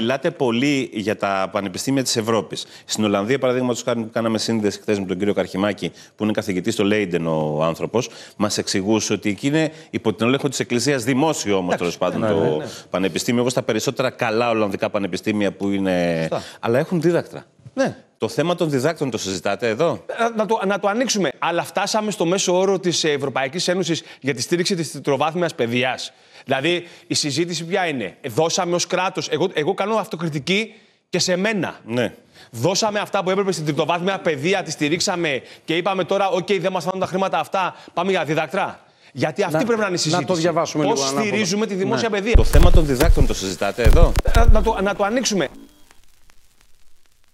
Μιλάτε πολύ για τα πανεπιστήμια της Ευρώπης. Στην Ολλανδία, παραδείγματος χάρη που κάναμε σύνδεση χθες με τον κύριο Καρχημάκη, που είναι καθηγητής στο Λέιντεν ο άνθρωπος, μας εξηγούσε ότι εκεί είναι υπό την έλεγχο της Εκκλησίας δημόσιο όμως τέλος πάντων ναι, το ναι, ναι. πανεπιστήμιο. Εγώ στα περισσότερα καλά Ολλανδικά πανεπιστήμια που είναι. Σωστά. Αλλά έχουν δίδακτρα. Ναι. Το θέμα των διδάκτων το συζητάτε εδώ; Να- Να το, να το ανοίξουμε. Αλλά φτάσαμε στο μέσο όρο της Ευρωπαϊκής Ένωσης για τη στήριξη της τριτοβάθμια παιδείας. Δηλαδή, η συζήτηση ποια είναι; Δώσαμε ως κράτος. Εγώ, εγώ κάνω αυτοκριτική και σε μένα. Ναι. Δώσαμε αυτά που έπρεπε στην τριτοβάθμια παιδεία, τη στηρίξαμε και είπαμε τώρα, OK, δεν μας φτάνουν τα χρήματα αυτά, πάμε για διδακτρά. Γιατί αυτή Να- πρέπει να είναι η να συζήτηση. το διαβάσουμε Πώς λίγο ανάποδα. στηρίζουμε τη δημόσια παιδεία; Το θέμα των διδάκτων το συζητάτε εδώ; Να, να το, να το ανοίξουμε.